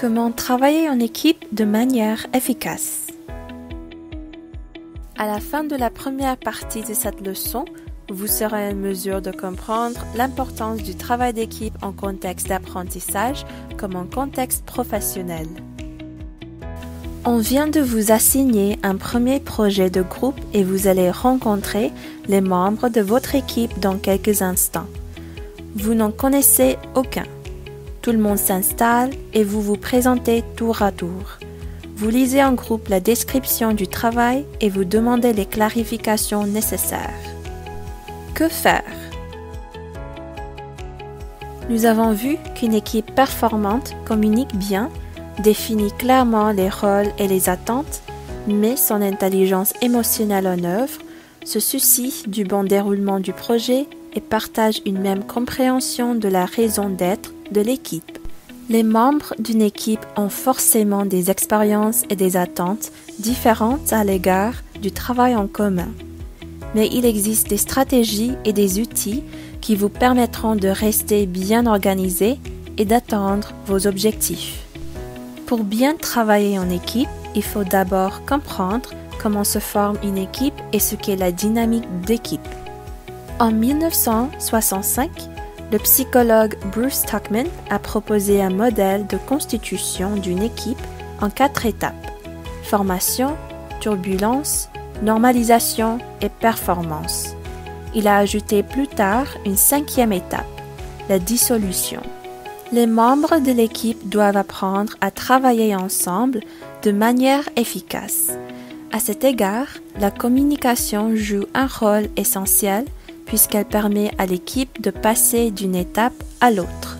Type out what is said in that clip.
Comment travailler en équipe de manière efficace? À la fin de la première partie de cette leçon, vous serez en mesure de comprendre l'importance du travail d'équipe en contexte d'apprentissage comme en contexte professionnel. On vient de vous assigner un premier projet de groupe et vous allez rencontrer les membres de votre équipe dans quelques instants. Vous n'en connaissez aucun. Tout le monde s'installe et vous vous présentez tour à tour. Vous lisez en groupe la description du travail et vous demandez les clarifications nécessaires. Que faire? Nous avons vu qu'une équipe performante communique bien, définit clairement les rôles et les attentes, met son intelligence émotionnelle en œuvre, se soucie du bon déroulement du projet et partage une même compréhension de la raison d'être de l'équipe. Les membres d'une équipe ont forcément des expériences et des attentes différentes à l'égard du travail en commun. Mais il existe des stratégies et des outils qui vous permettront de rester bien organisé et d'atteindre vos objectifs. Pour bien travailler en équipe, il faut d'abord comprendre comment se forme une équipe et ce qu'est la dynamique d'équipe. En 1965, le psychologue Bruce Tuckman a proposé un modèle de constitution d'une équipe en quatre étapes. Formation, turbulence, normalisation et performance. Il a ajouté plus tard une cinquième étape, la dissolution. Les membres de l'équipe doivent apprendre à travailler ensemble de manière efficace. À cet égard, la communication joue un rôle essentiel puisqu'elle permet à l'équipe de passer d'une étape à l'autre.